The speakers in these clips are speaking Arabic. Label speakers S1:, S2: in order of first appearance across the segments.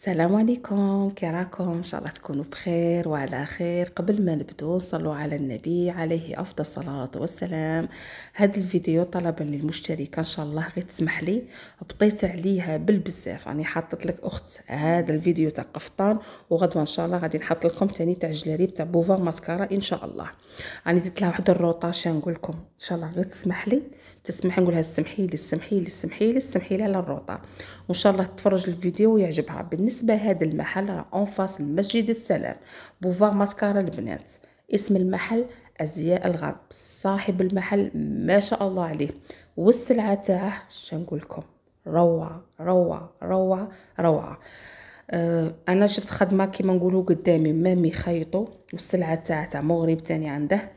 S1: السلام عليكم. كي راكم إن شاء الله تكونوا بخير وعلى خير. قبل ما نبدو صلوا على النبي عليه أفضل الصلاة والسلام. هذا الفيديو طلبا للمشتركه إن شاء الله غير تسمح لي. بطيت عليها بالبزاف. راني حاطط لك أخت هذا الفيديو تاع قفطان وغدوة إن شاء الله غادي نحط لكم ثاني تاع جلاريب تاع بوفار ماسكارا إن شاء الله. راني درت لها واحد ال retard نقول لكم إن شاء الله غير تسمح لي. تسمح نقولها سمحي لي سمحي لي سمحي لي سمحي لي على ال retard. وإن شاء الله تفرج الفيديو ويعجبها. بالنسبة هذا المحل راه أون فاس المسجد السلام بوفار ماسكارا البنات اسم المحل أزياء الغرب. صاحب المحل ما شاء الله عليه. والسلعة تاعه شنقول لكم روعة روعة روعة روعة. أنا شفت خدمة كيما نقولوا قدامي مامي يخيطوا والسلعة تاع مغرب تاني عنده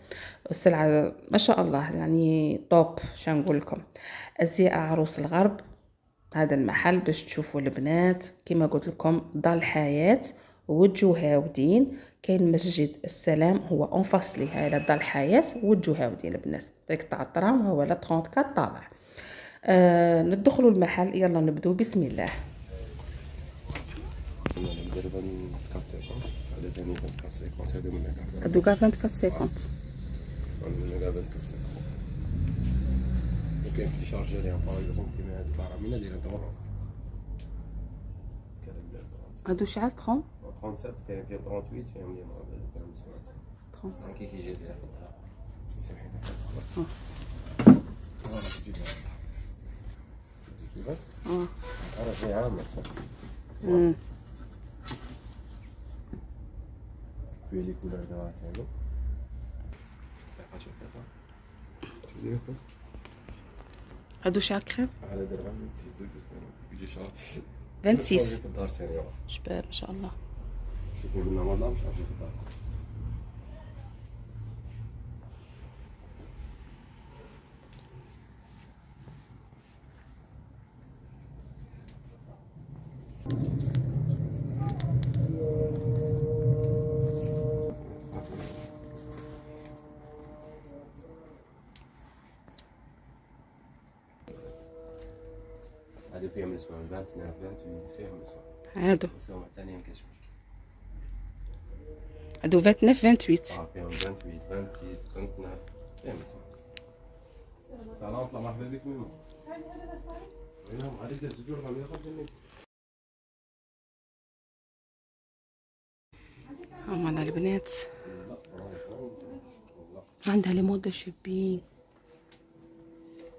S1: السلعة ما شاء الله يعني طوب شنقول لكم. أزياء عروس الغرب هذا المحل باش تشوفوا البنات. كما قلت لكم دار الحياة والجهاودين كاين مسجد السلام هو en face لي على دار الحياة والجهاودين البنات. ديك تاع الترام هو لا 34 طالع آه ندخلوا المحل يلا نبدو. بسم الله. هادو كاع 24 50
S2: وكاين في شارجيريان باغ اكزومبل كيما هاد الكارامينا دايرين تمرة
S1: هادو شحال 30
S2: 37 كاين فيها 38 فيهم لي فيهم سمعت
S1: 30
S2: كي كيجي ليها في الظهر سامحيني كيفاش؟
S1: آه
S2: أنا في عام
S1: امم
S2: في لي كولور تاعها هادو
S1: كريم
S2: على درهم 26 زوج سنين يجي شهر
S1: 26
S2: في الدار ثاني
S1: شباب ما شاء الله
S2: شوفوا هذه فيهم نسوة البنات هنا بنات فيهم نسوة
S1: هادو
S2: نسوة ثانية ما كاينش مشكل
S1: هادو 29 28
S2: آه فيهم 28 26 29 فيهم نسوة سلام طلع مرحبا بك ميمو وينهم هذيك دار زوج رقم 150 متر
S1: هما البنات عندها لي مود شابين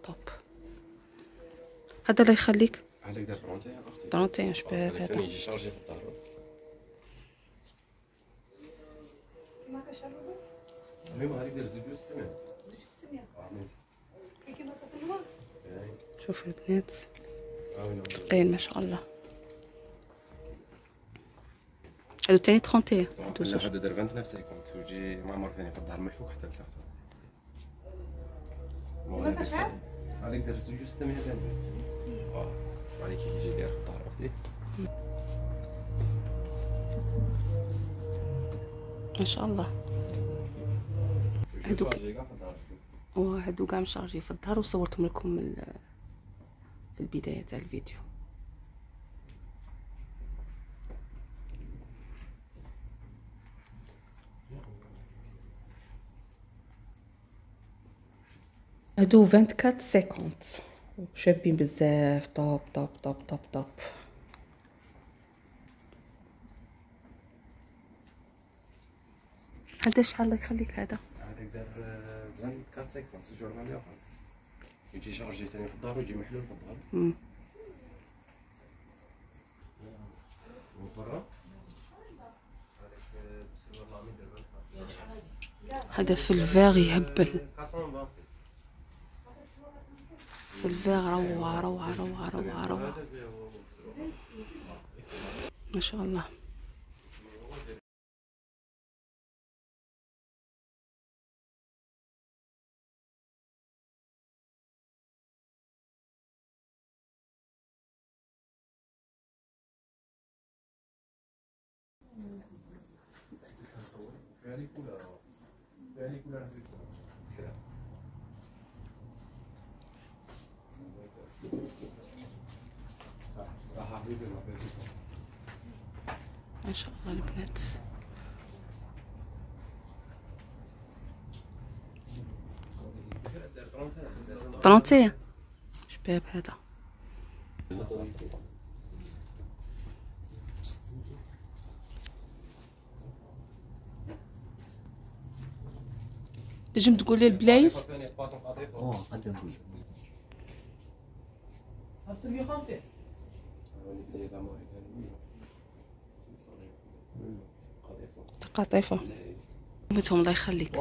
S1: طب هذا الله يخليك
S2: هذيك دار 30 يا أختي
S1: 31 شباب
S2: هذا
S1: هذا
S2: يجي شارجي في
S1: شوفوا البنات
S2: آه
S1: طين ما شاء الله هادو تاني 31 هادو
S2: دار 29 سيكونت ويجي معمر ثاني في الظهر من الفوق حتى لتحت هذيك شحال؟ هذيك دار زوج وستمية ثاني عليك يجي داير في الظهر أختي
S1: ما شاء الله. هذوك- وهادو كاع مشارجي في الظهر وصورتهم لكم في البداية تاع الفيديو. هادو 24 cinquante شابين بزاف. top top top top top. هذا شحال الله يخليك هذا.
S2: هذيك دار 24 سيكونت زوج وربع 150 يجي chargé ثاني في الظهر ويجي محلول في. وبرا.
S1: هذا في الفاغ يهبل في الفيغ روعة روعة روعة روعة روعة. ما شاء الله. يعني كلها يعني كلها ما شاء الله البنات طرونتي شباب هذا تجم تقول لي البلايص
S3: آه قد نقول
S1: 550 قطيفة بتهم الله يخليك.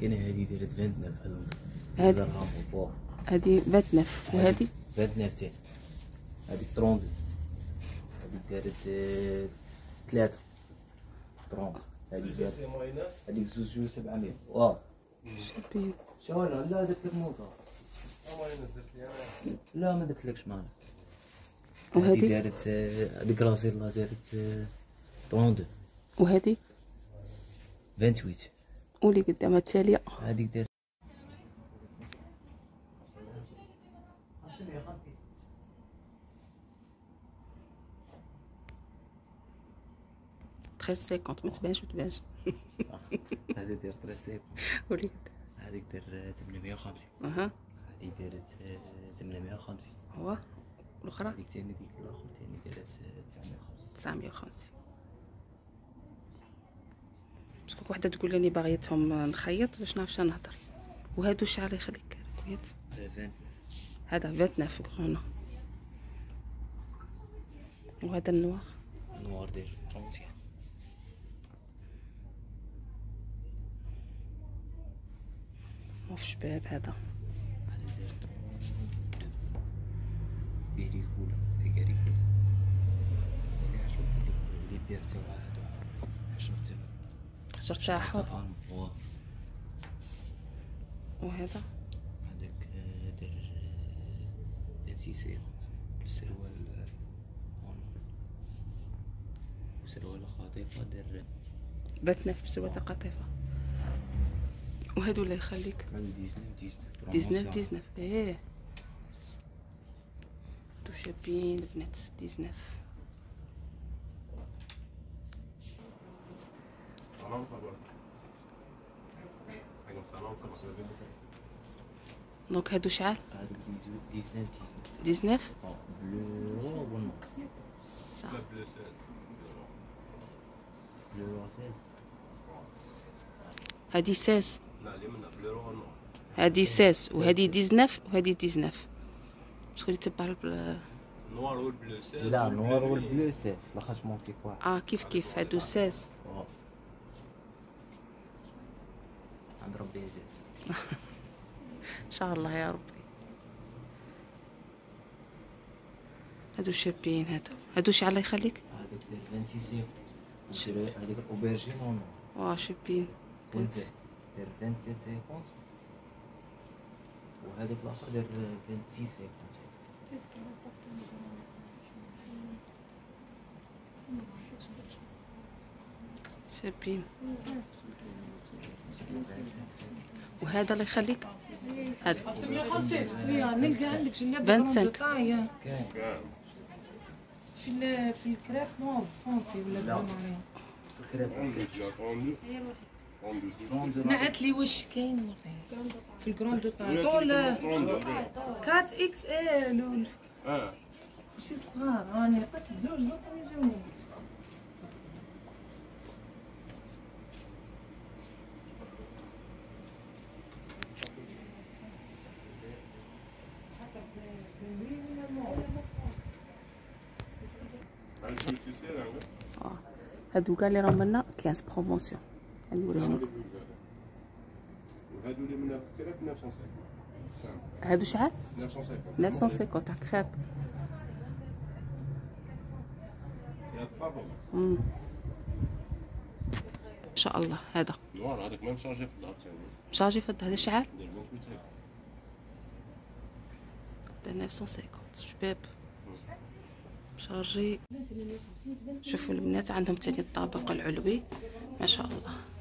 S3: كاينة هذه دارت 29 هذوك
S1: هادي.
S3: درهم واه
S1: هذه 29 وهذه
S3: 29 تاعي. هذيك 32 هذيك دارت آه، ثلاثة. 30 هذيك دارت. هذيك زوج جوج 700 واه
S1: شابين
S3: شوالا لا درت لك موطا. لا ما درت لكش معنا هذه
S1: وهذه
S3: دارت آه، هذيك راسيلا دارت آه، 32
S1: وهذه
S3: 28
S1: قولي قدامها التالية
S3: هذيك دارت
S1: تخيل سيكونت ما تبانش ما تبانش
S3: هذه دارت راسيل
S1: قولي
S3: هذيك دار 850
S1: أها.
S3: هذه دارت آه، 850
S1: هو الأخرى؟
S3: هذيك ثاني ديك الآخر ثاني دارت آه، 950
S1: 950 باسكو وحده تقول لي باغيتهم نخيط باش نعرف شنو نهضر. وهادو شحال يخليك كويت؟
S3: هذا 20
S1: هذا 29 كرونا وهذا النوار؟
S3: نوار داير 30
S1: وفي شباب هذا
S3: هذا. في كاريكولا اللي عشرة اللي بير تاعها هذا عشرة تاعها
S1: حجر تاع حوض
S3: واه
S1: وهذا؟
S3: هذاك آه، دار آه، 26 سيكونت السروال آه،. وسروال خاطفة دار
S1: باتنا في بسوة قطيفة وهادو الله يخليك
S3: 19
S1: 19 19 إيه. تو شابين البنات 19 دونك هادو شحال
S3: هذوك 19
S1: 19
S3: آه
S1: صح.
S3: بلو 16
S1: هادي 16
S2: لا اللي منها بلورو نو
S1: هادي 16 وهادي 19 وهادي 19 باسكو اللي تبع بال-
S2: نوار والبلو سيز
S3: لا نوار والبلو 16 لاخاطش مونتيك واحد
S1: آه كيف كيف هادو 16
S3: آه عند ربي يزيد
S1: ان شاء الله يا ربي هادو شابين هادو هادو شحال الله يخليك
S3: هذيك دار 26 cinquante هذيك ال aubergine و noir
S1: واه شابين
S3: فهمت دار 27 cinquante وهذاك الآخر دار 26 cinquante
S1: شابين وهذا الله يخليك؟ هذا.
S4: ويا نلقى عندك جلابه
S1: 25.
S4: طاية
S3: كاين
S4: في ال- في الكراف نوع فرونسي ولا
S3: لا.
S4: بالمعنى نعت لي واش كاين والله في الجراند طاي طول 4 إكس ال وال-
S2: آه
S4: ماشي صغار راني قصد زوج دوك يجوني
S1: هادو كاع اللي راهم لنا 15 بروموسيون نوريهم
S2: وهادو اللي منها كراب 950 سام
S1: هادو شحال
S2: 950
S1: 950 تاع مم. إن شاء الله هذا.
S2: نوار هذاك ما مشارجي في الدار ثاني
S1: شارجي في هذا شحال
S2: دير 28
S1: هذا 950 شباب. شارجي شوفوا البنات عندهم تاني الطابق العلوي. ما شاء الله.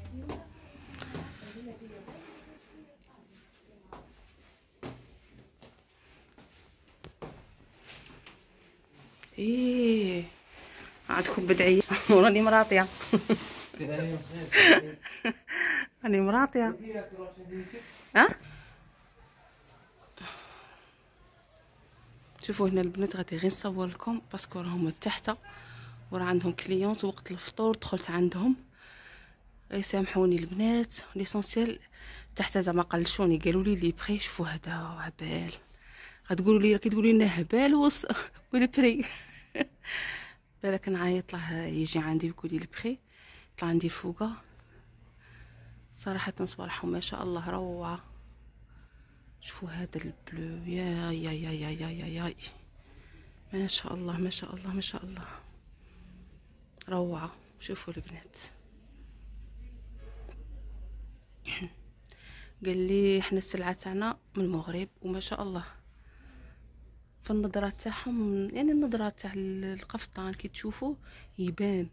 S1: إيه. عندكم بدعية. وراني مراطية. راني مراطية. ها؟ شوفوا هنا البنات غادي غير نصور لكم parce que راهم تحت وراه عندهم cliente وقت الفطور دخلت عندهم. يسامحوني البنات. l'essentiel تحت زعما قلشوني قالوا لي les prix شوفوا هذا هبال. غتقولوا لي راكي تقولي لنا هبال وص وال prix بالك نعيط له يجي عندي ويقول لي البخي طلع عندي فوقه. صراحة صباحهم ما شاء الله روعة. شوفوا هذا البلو. يا يا يا يا يا يا, يا. ما شاء الله ما شاء الله ما شاء الله. روعة. شوفوا البنات. قال لي إحنا السلعة تاعنا من المغرب وما شاء الله. في النظرة تاعهم يعني النظرة تاع القفطان كي تشوفوا يبان.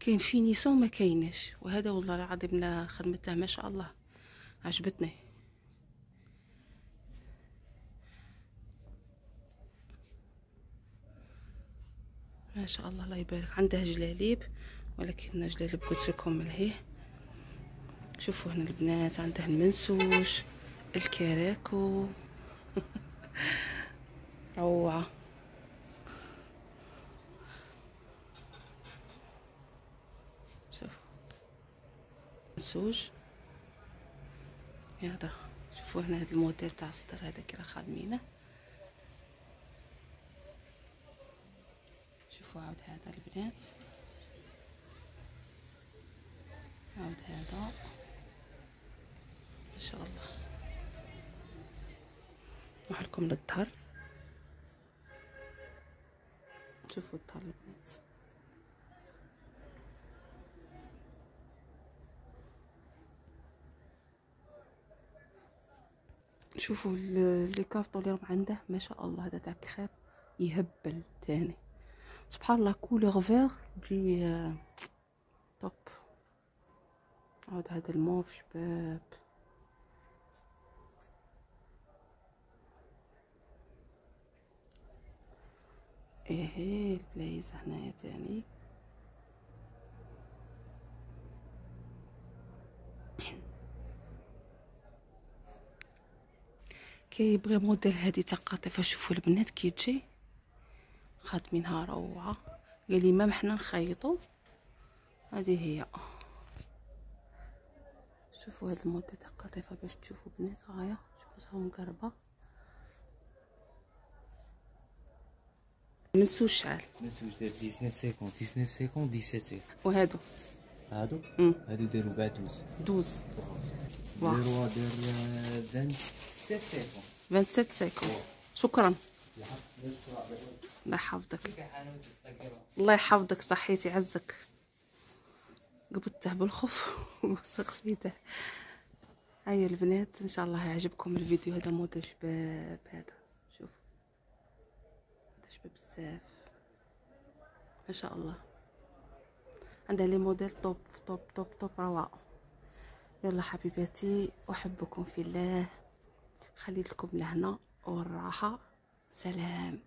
S1: كاين فينيسون ما كاينش وهذا والله العظيم خدمته ما شاء الله. عجبتني. ما شاء الله الله يبارك. عندها جلاليب ولكن جلاليب قلت لكم ملهيه شوفوا هنا البنات عندها المنسوج الكراكو. روعة شوفوا. منسوج. هذا شوفوا هنا هذا الموديل تاع الصدر هذا كي راه خادمينه. شوفوا عاود هذا البنات. عاود هذا. ما شاء الله. نروح لكم للظهر شوفوا الظهر البنات شوفوا لي كارطون اللي عنده ما شاء الله هذا تاع كخاب يهبل تاني. سبحان الله couleur vert تجي top. عاود هذا الموف شباب. إيه البلايز هنايا تاني؟ كيبغي موديل هادي تاع قطيفه شوفوا البنات كي تجي خادمينها روعة. قال لي même حنا نخيطو. هذه هي. شوفوا هاد المده تاع قطيفه باش تشوفوا بنات غاية. شوفوا مقربة. منسوج شحال
S3: منسوج داير 19 50 19 50 17
S1: وهادو.
S3: هادو؟ هادو دايرو كاع 12
S1: 12 واه
S3: دايرو داير 27
S1: 27 50 شكرا. الله يحفظك. الله يحفظك صحيتي عزك. قبضته بالخوف. وسقسيته هيا البنات إن شاء الله يعجبكم الفيديو. هذا موديل شباب هذا. بزاف ما شاء الله. عندها لي موديل توب توب توب توب روعة. يلا حبيباتي أحبكم في الله. خليت لكم الهنا والراحة. سلام.